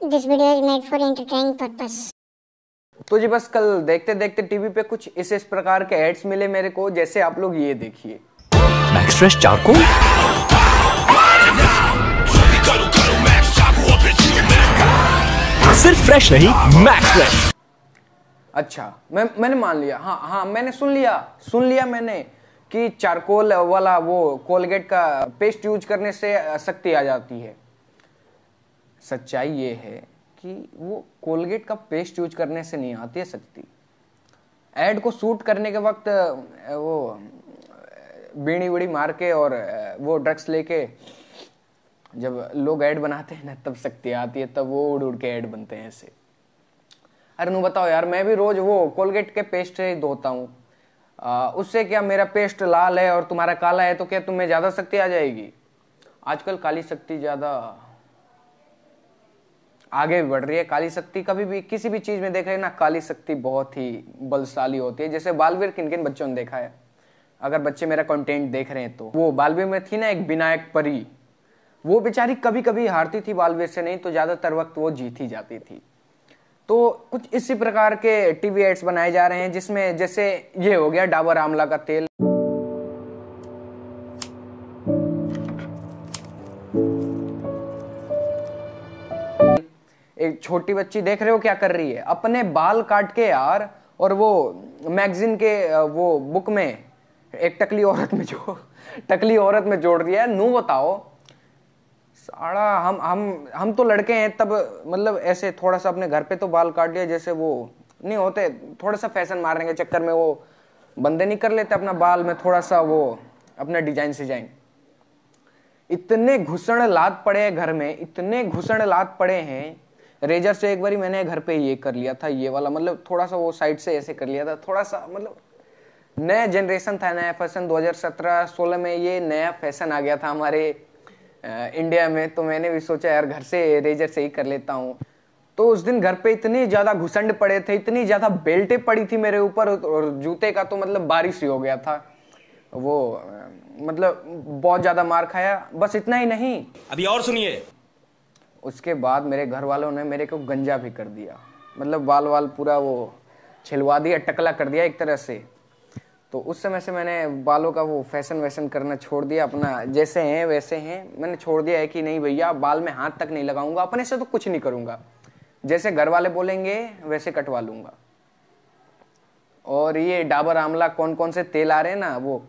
This video is made for entertaining purpose. तो जी बस कल देखते देखते टीवी पे कुछ इस इस प्रकार के एड्स मिले मेरे को जैसे आप लोग ये देखिए। Max Fresh charcoal? सिर्फ़ फ्रेश नहीं मैक्स फ्रेश अच्छा मैं मैंने मान लिया। हाँ हाँ मैंने सुन लिया सुन लिया मैंने कि चारकोल वाला वो कोलगेट का पेस्ट यूज़ करने से शक्ति आ जाती है। सच्चाई ये है कि वो कोलगेट का पेस्ट यूज़ करने से नहीं आती है शक्ति एड को सूट करने के वक्त वो बीड़ी वीड़ी मार के और वो ड्रग्स लेके जब लोग ऐड बनाते हैं ना, तब शक्ति आती है, तब वो उड़ उड़ के ऐड बनते हैं ऐसे। अरे नू बताओ यार, मैं भी रोज वो कोलगेट के पेस्ट ही धोता हूँ। उससे क्या मेरा पेस्ट लाल है और तुम्हारा काला है तो क्या तुम्हें ज़्यादा शक्ति आ जाएगी? आजकल काली शक्ति ज़्यादा आगे बढ़ रही है। काली शक्ति कभी भी किसी भी चीज़ में देख रहे ना, काली शक्ति बहुत ही बलशाली होती है। जैसे बालवीर किन किन बच्चों ने देखा है। अगर बच्चे मेरा कंटेंट देख रहे हैं तो। वो बालवीर में थी ना एक विनायक परी। वो बेचारी कभी कभी हारती थी बालवीर से नहीं तो ज़्यादातर वक्त वो जीत ही जाती थी। तो कुछ इसी प्रकार के टीवी एड्स बनाए जा रहे हैं, जिसमें जैसे ये हो गया डाबर आमला का तेल। एक छोटी बच्ची देख रहे हो क्या कर रही है? अपने बाल काट के यार, और वो मैगजीन के वो बुक में, एक टकली औरत में जो, टकली औरत में जोड़ दिया है। नू बताओ। साड़ा, हम हम हम तो लड़के हैं, तब मतलब ऐसे थोड़ा सा अपने घर पे तो बाल काट लिया, जैसे वो नहीं होते, थोड़ा सा फ़ैशन मारने के चक्कर में वो बंदे नहीं कर लेते अपना बाल में, थोड़ा सा वो अपना डिज़ाइन सिजाइन इतने घुसण लात पड़े हैं घर में, इतने घुसण लाद पड़े हैं रेजर से एक बारी मैंने घर पे ये कर लिया था, ये वाला मतलब थोड़ा सा वो साइड से ऐसे कर लिया था, थोड़ा सा मतलब नया जनरेशन था, नया फ़ैशन 2017-16 में ये नया फ़ैशन आ गया था हमारे इंडिया में तो मैंने भी सोचा यार घर से रेजर से ही कर लेता हूँ। तो उस दिन घर पे इतनी ज़्यादा घुसंड पड़े थे, इतनी ज़्यादा बेल्टे पड़ी थी मेरे ऊपर, और जूते का तो मतलब बारिश ही हो गया था। वो मतलब बहुत ज़्यादा मार खाया, बस इतना ही नहीं। अभी और सुनिए। उसके बाद मेरे घर वालों ने मेरे को गंजा भी कर दिया। मतलब बाल वाल पूरा वो छिलवा दिया, टकला कर दिया एक तरह से। तो उस समय से मैंने बालों का वो फ़ैशन वैशन करना छोड़ दिया, अपना जैसे हैं, वैसे हैं। मैंने छोड़ दिया है कि नहीं भैया, बाल में हाथ तक नहीं लगाऊँगा, अपने से तो कुछ नहीं करूँगा। जैसे घर वाले बोलेंगे, वैसे कटवा लूँगा। और ये डाबर आमला कौन कौन से तेल आ रहे हैं ना, वो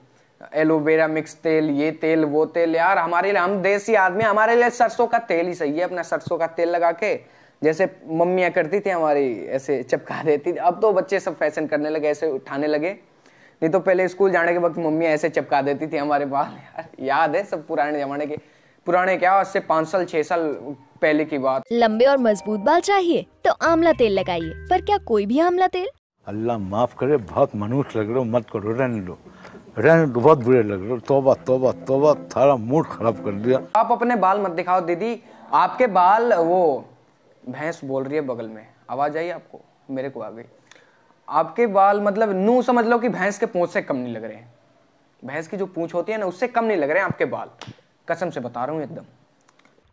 एलोवेरा मिक्स तेल ये तेल वो तेल। यार हमारे लिए हम देसी आदमी हमारे लिए सरसों का तेल ही सही है अपना सरसों का तेल लगा के। जैसे मम्मियाँ करती थी हमारी ऐसे चपका देती थी। अब तो बच्चे सब फ़ैशन करने लगे ऐसे उठाने लगे। नहीं तो पहले स्कूल जाने के वक्त मम्मी ऐसे चिपका देती थी हमारे बाल। यार याद है सब पुराने जमाने के? पुराने क्या आज से पाँच साल छह साल पहले की बात। लंबे और मज़बूत बाल चाहिए तो आमला तेल लगाइए पर क्या कोई भी आमला तेल? अल्लाह माफ़ करे बहुत मनुष्य लग रहे हो मत करो रहने लो रहने दो बहुत बुरे लग रहे तोबा तोबा तोबा थारा मूड खराब कर दिया। आप अपने बाल मत दिखाओ दीदी। आपके बाल वो भैंस बोल रही है बगल में। आवाज़ आई आपको? मेरे को आ गई। आपके बाल मतलब नू समझ लो कि भैंस के पूछ से कम नहीं लग रहे हैं। भैंस की जो पूछ होती है ना उससे कम नहीं लग रहे हैं आपके बाल। कसम से बता रहा हूँ एकदम।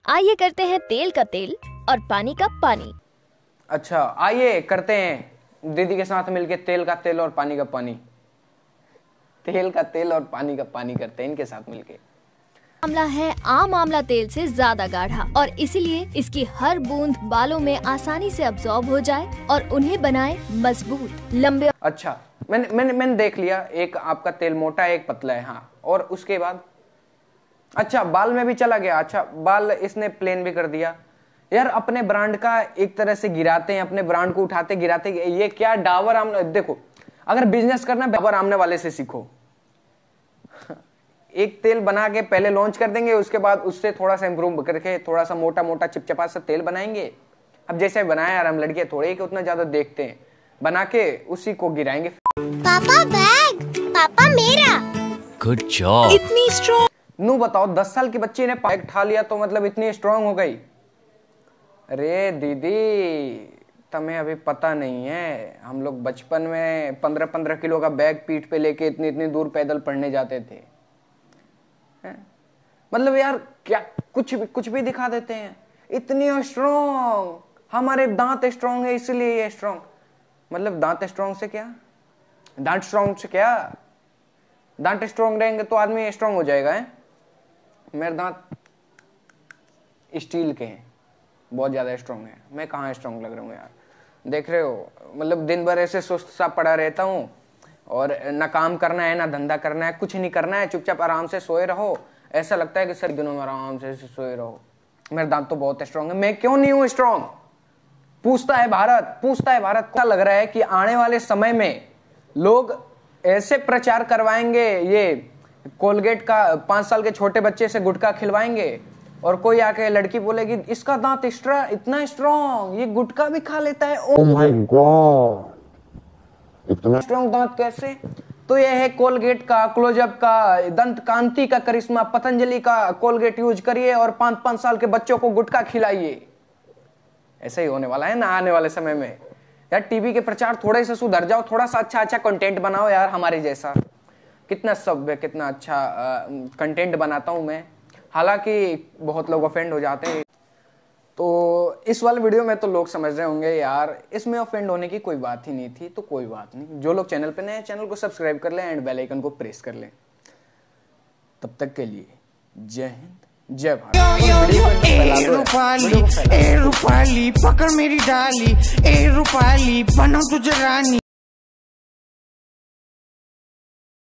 आइए करते हैं तेल का तेल और पानी का पानी। अच्छा आइए करते हैं दीदी के साथ मिलके तेल का तेल और पानी का पानी। तेल का तेल और पानी का पानी करते हैं इनके साथ मिलके। आमला है आम आमला तेल से ज़्यादा गाढ़ा और इसीलिए इसकी हर बूंद बालों में आसानी से अब्सॉर्ब हो जाए और उन्हें बनाए मज़बूत लंबे अच्छा मैंने मैंने मैंने देख लिया एक आपका तेल मोटा है एक पतला है हाँ। और उसके बाद? अच्छा बाल में भी चला गया अच्छा बाल इसने प्लेन भी कर दिया। यार अपने ब्रांड का एक तरह से गिराते हैं अपने ब्रांड को उठाते गिराते ये क्या डावर आमने देखो अगर बिज़नेस करना डावर आमने वाले से सीखो। एक तेल बना के पहले लॉन्च कर देंगे उसके बाद उससे थोड़ा सा इंप्रूव करके थोड़ा सा मोटा मोटा चिपचपा सा तेल बनाएँगे। अब जैसे बनाया यार हम लड़के थोड़े ही उतना ज़्यादा देखते हैं। बना के उसी को गिराएँगे। पापा बैग पापा मेरा। गुड जॉब इतनी स्ट्रॉन्ग नू बताओ दस साल की बच्ची ने पैक ठा लिया तो मतलब इतनी स्ट्रांग हो गई? अरे दीदी तुम्हें अभी पता नहीं है। हम लोग बचपन में पंद्रह पंद्रह किलो का बैग पीठ पे लेके इतनी इतनी दूर पैदल पढ़ने जाते थे। मतलब यार, क्या कुछ भी कुछ भी दिखा देते हैं। इतनी स्ट्रॉन्ग हमारे दांत स्ट्रांग है, इसलिए ये स्ट्रांग मतलब दांत स्ट्रांग से क्या? दांत स्ट्रांग से क्या? दांत स्ट्रांग रहेंगे तो आदमी स्ट्रांग हो जाएगा, है? मेरे दांत स्टील के हैं। बहुत ज़्यादा स्ट्रोंग है। मैं कहाँ स्ट्रांग लग रहा हूँ यार? देख रहे हो? मतलब दिन भर ऐसे सुस्त सा पड़ा रहता हूँ। और ना काम करना है ना धंधा करना है कुछ नहीं करना है चुपचाप आराम से सोए रहो। ऐसा लगता है कि सर दिनों में आराम से सोए रहो। मेरे दांत तो बहुत स्ट्रांग है। मैं क्यों नहीं हूँ स्ट्रांग पूछता है भारत पूछता है भारत। क्या लग रहा है कि आने वाले समय में लोग ऐसे प्रचार करवाएँगे ये कोलगेट का पाँच साल के छोटे बच्चे से गुटखा खिलवाएँगे और कोई आके लड़की बोलेगी इसका दांत इतना स्ट्रांग ये गुटखा भी खा लेता है। ओ माय गॉड दांत कैसे? तो यह है कोलगेट का क्लोजअप का, दंत कांति का करिश्मा, पतंजलि का कोलगेट यूज़ करिए और पाँच पाँच साल के बच्चों को गुटखा खिलाइए। ऐसा ही होने वाला है ना आने वाले समय में। यार टीवी के प्रचार थोड़े से सुधर जाओ, थोड़ा सा अच्छा अच्छा कंटेंट बनाओ यार हमारे जैसा। कितना सभ्य, कितना अच्छा कंटेंट बनाता हूँ मैं। हालाँकि बहुत लोग ऑफेंड हो जाते हैं। तो इस वाले वीडियो में तो लोग समझ रहे होंगे, यार, इसमें ऑफेंड होने की कोई बात ही नहीं थी तो कोई बात नहीं। जो लोग चैनल पे नए चैनल को सब्सक्राइब कर लें एंड बेल आइकन को प्रेस कर लें। तब तक के लिए, जय हिंद, जय भारत। रूपाली, पकड़ मेरी डाली। ए रूपाली, बनो तुझे रानी।